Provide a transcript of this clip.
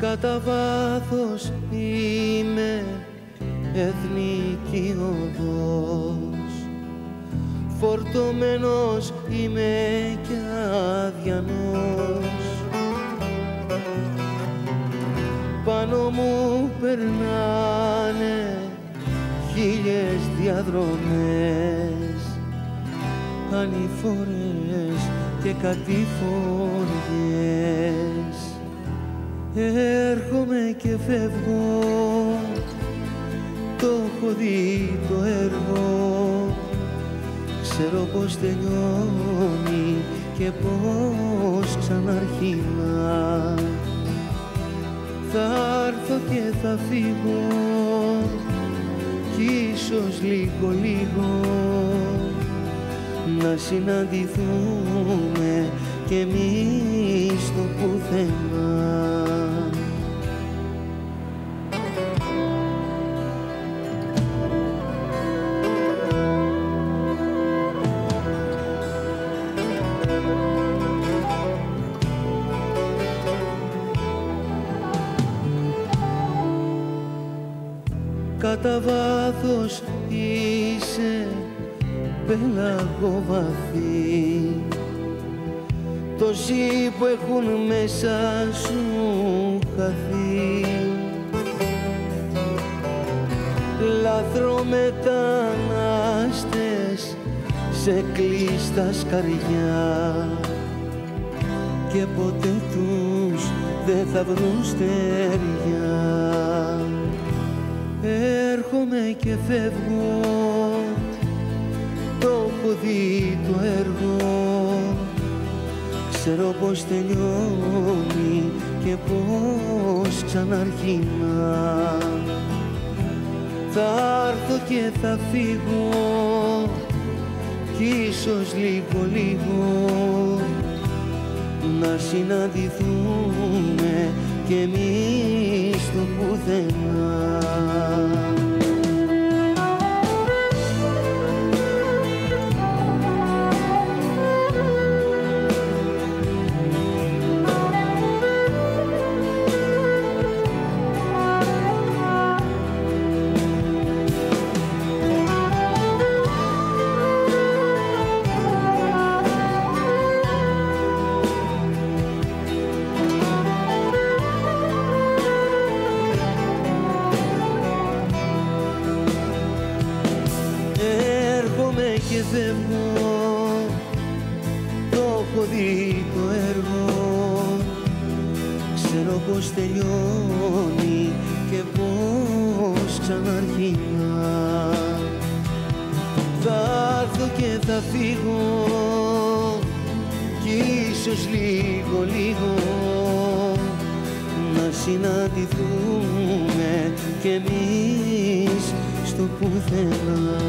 κατά βάθος είμαι εθνική οδός. Φορτωμένος είμαι κι αδιανός πάνω μου περνάνε χίλιες διαδρομές. Ανηφόρες και κατηφοριές Έρχομαι και φεύγω, το έχω δει το έργο. Ξέρω πως τελειώνει και πως ξαναρχίνα. Θα έρθω και θα φύγω. Κι ίσως λίγο λίγο. Να συναντηθούμε και εμείς στο πουθενά κατά βάθος είσαι πέλαγο βαθύ το ζει που έχουν μέσα σου χαθεί. Λαθρομετανάστες σε κλείστα σκαριά. Και ποτέ τους δεν θα βρουν στεριά έρχομαι και φεύγω. Το έχω δει το έργο. Ξέρω πως τελειώνει και πως ξαναρχίνα. Θα έρθω και θα φύγω. Κι ίσως λίγο λίγο. Να συναντηθούμε και εμείς στο πουθενά και φεύγω το έχω δει το έργο. Ξέρω πως τελειώνει και πως ξαναρχίνα. Θα έρθω και θα φύγω κι ίσως λίγο λίγο. Να συναντηθούμε κι εμείς στο πουθενά